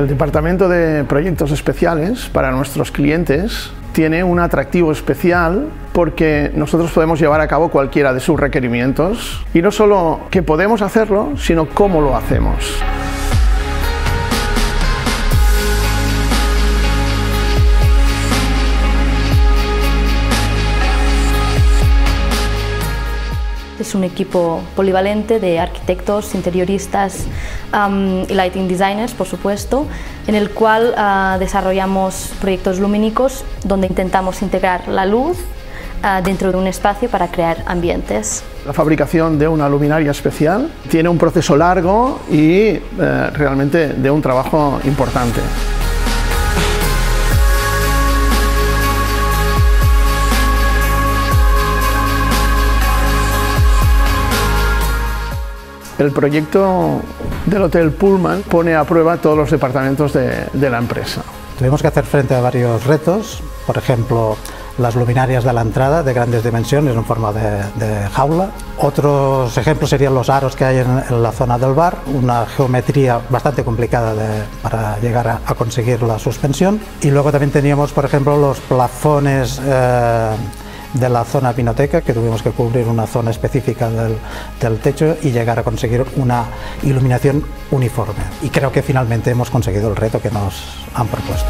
El Departamento de Proyectos Especiales para nuestros clientes tiene un atractivo especial porque nosotros podemos llevar a cabo cualquiera de sus requerimientos y no solo que podemos hacerlo, sino cómo lo hacemos. Es un equipo polivalente de arquitectos, interioristas y lighting designers, por supuesto, en el cual ah, desarrollamos proyectos lumínicos donde intentamos integrar la luz ah, dentro de un espacio para crear ambientes. La fabricación de una luminaria especial tiene un proceso largo y eh, realmente de un trabajo importante. El proyecto del Hotel Pullman pone a prueba todos los departamentos de, la empresa. Tuvimos que hacer frente a varios retos, por ejemplo, las luminarias de la entrada de grandes dimensiones en forma de, jaula. Otros ejemplos serían los aros que hay en, la zona del bar, una geometría bastante complicada para llegar a, conseguir la suspensión. Y luego también teníamos, por ejemplo, los plafones eh, de la zona pinoteca, que tuvimos que cubrir una zona específica del, del, techo y llegar a conseguir una iluminación uniforme. Y creo que finalmente hemos conseguido el reto que nos han propuesto.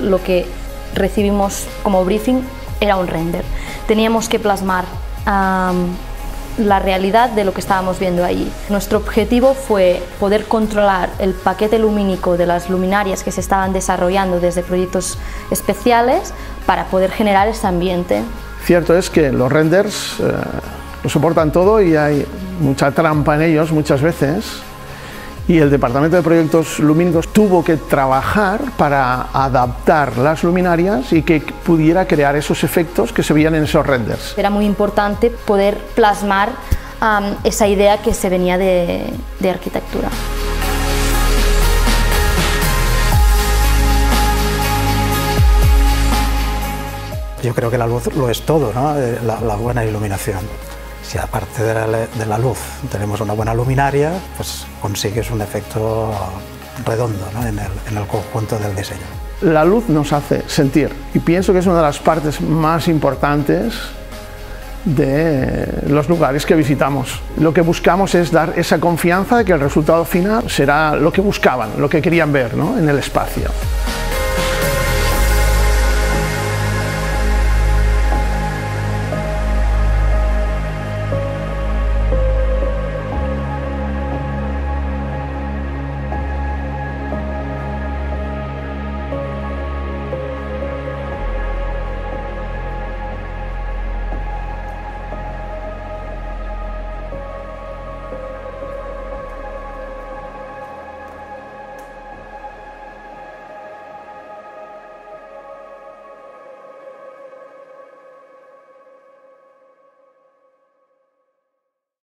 Lo que recibimos como briefing era un render. Teníamos que plasmar la realidad de lo que estábamos viendo allí. Nuestro objetivo fue poder controlar el paquete lumínico de las luminarias que se estaban desarrollando desde proyectos especiales para poder generar ese ambiente. Cierto es que los renders eh, lo soportan todo y hay mucha trampa en ellos muchas veces y el Departamento de Proyectos Lumínicos tuvo que trabajar para adaptar las luminarias y que pudiera crear esos efectos que se veían en esos renders. Era muy importante poder plasmar esa idea que se venía de, arquitectura. Yo creo que la luz lo es todo, ¿no? Eh, la buena iluminación. Si aparte de la, luz tenemos una buena luminaria, pues consigues un efecto redondo en, el, conjunto del diseño. La luz nos hace sentir y pienso que es una de las partes más importantes de los lugares que visitamos. Lo que buscamos es dar esa confianza de que el resultado final será lo que buscaban, lo que querían ver en el espacio.